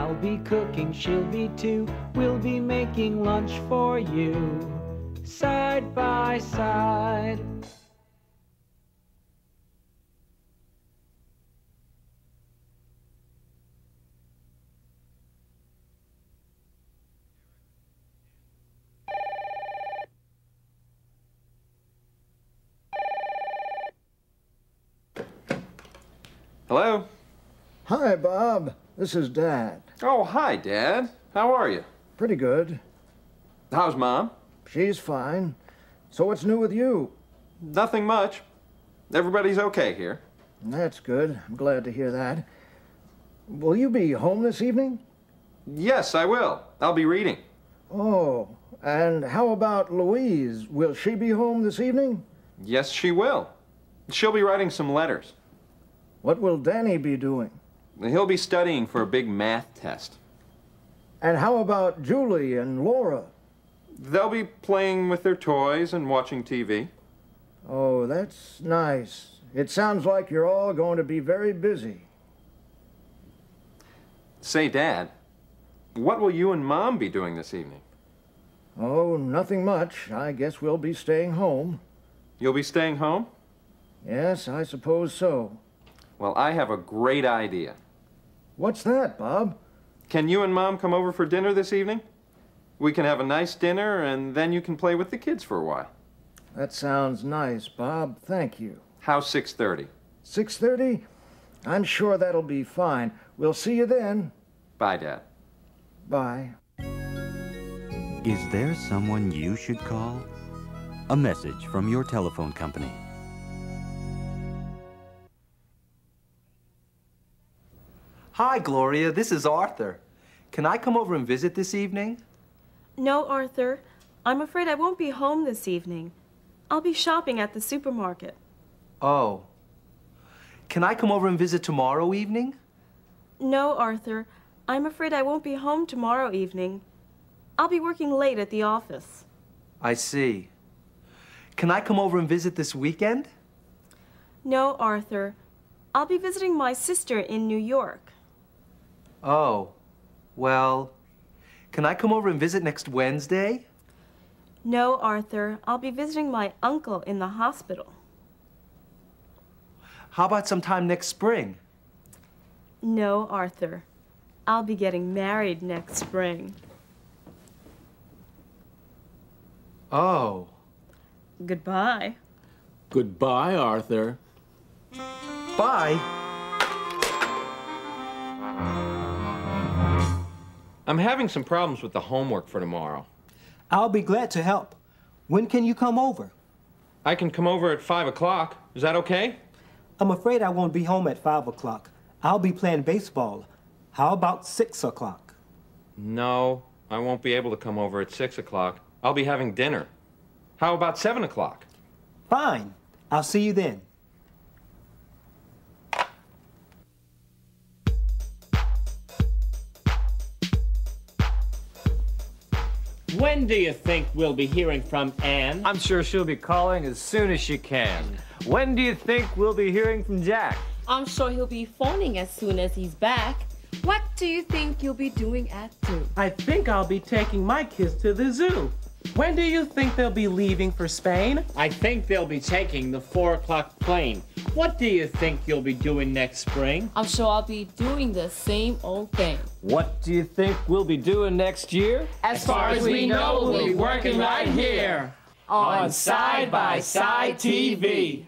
I'll be cooking, she'll be too. We'll be making lunch for you, side by side. Hello? Hi, Bob. This is Dad. Oh, hi, Dad. How are you? Pretty good. How's Mom? She's fine. So what's new with you? Nothing much. Everybody's okay here. That's good. I'm glad to hear that. Will you be home this evening? Yes, I will. I'll be reading. Oh, and how about Louise? Will she be home this evening? Yes, she will. She'll be writing some letters. What will Danny be doing? He'll be studying for a big math test. And how about Julie and Laura? They'll be playing with their toys and watching TV. Oh, that's nice. It sounds like you're all going to be very busy. Say, Dad, what will you and Mom be doing this evening? Oh, nothing much. I guess we'll be staying home. You'll be staying home? Yes, I suppose so. Well, I have a great idea. What's that, Bob? Can you and Mom come over for dinner this evening? We can have a nice dinner, and then you can play with the kids for a while. That sounds nice, Bob. Thank you. How's 6.30? 6.30? I'm sure that'll be fine. We'll see you then. Bye, Dad. Bye. Is there someone you should call? A message from your telephone company. Hi, Gloria. This is Arthur. Can I come over and visit this evening? No, Arthur. I'm afraid I won't be home this evening. I'll be shopping at the supermarket. Oh. Can I come over and visit tomorrow evening? No, Arthur. I'm afraid I won't be home tomorrow evening. I'll be working late at the office. I see. Can I come over and visit this weekend? No, Arthur. I'll be visiting my sister in New York. Oh. Well, can I come over and visit next Wednesday? No, Arthur. I'll be visiting my uncle in the hospital. How about sometime next spring? No, Arthur. I'll be getting married next spring. Oh. Goodbye. Goodbye, Arthur. Bye. I'm having some problems with the homework for tomorrow. I'll be glad to help. When can you come over? I can come over at 5 o'clock. Is that okay? I'm afraid I won't be home at 5 o'clock. I'll be playing baseball. How about 6 o'clock? No, I won't be able to come over at 6 o'clock. I'll be having dinner. How about 7 o'clock? Fine. I'll see you then. When do you think we'll be hearing from Anne? I'm sure she'll be calling as soon as she can. When do you think we'll be hearing from Jack? I'm sure he'll be phoning as soon as he's back. What do you think you'll be doing at 2? I think I'll be taking my kids to the zoo. When do you think they'll be leaving for Spain? I think they'll be taking the 4 o'clock plane. What do you think you'll be doing next spring? I'm sure I'll be doing the same old thing. What do you think we'll be doing next year? As far as we know, we'll be working right here on Side by Side TV.